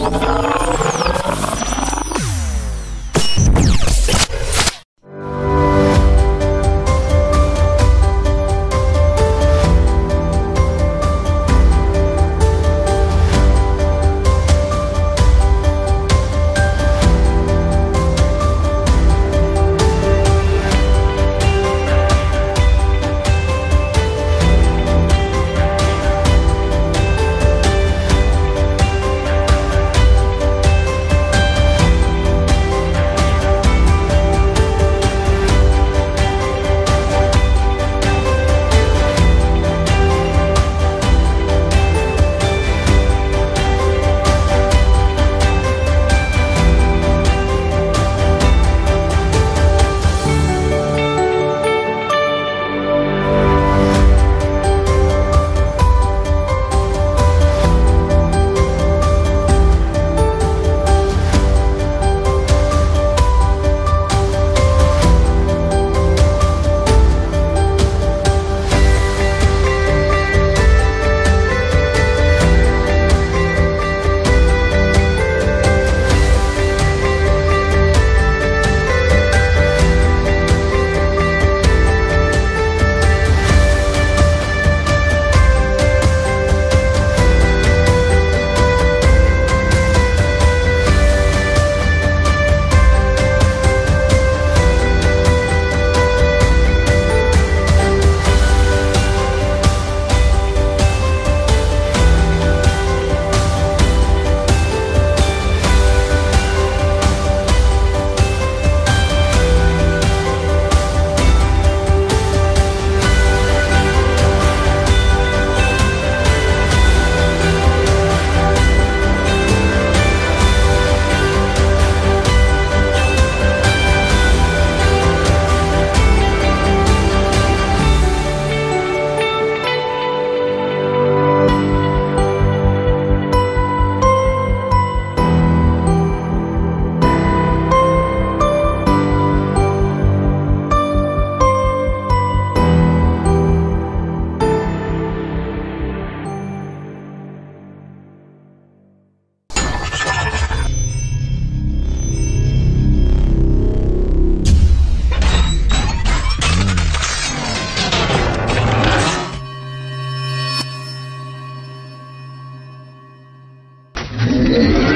Bye. Yeah.